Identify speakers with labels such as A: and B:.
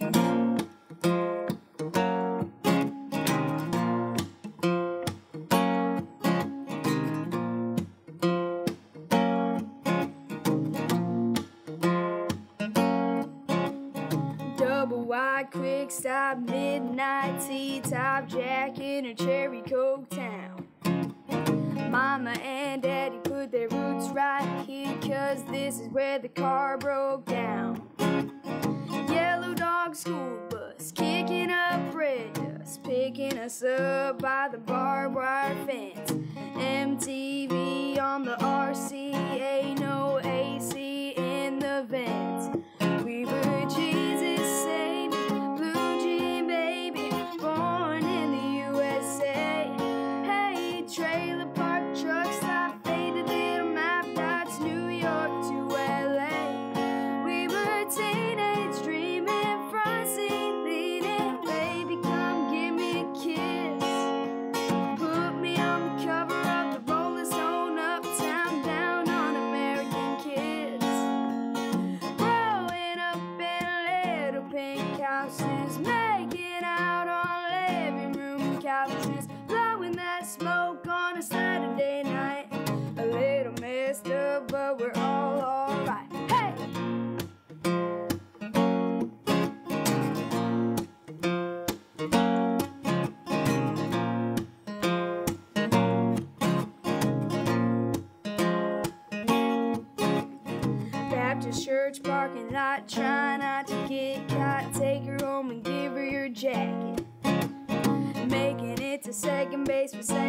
A: Double wide, quick stop, midnight T-top jack in a cherry coke town. Mama and daddy put their roots right here, cause this is where the car broke down. Us up by the barbed wire fence. MTV on the RCA, church parking lot, try not to get caught. Take her home and give her your jacket. Making it to second base for saying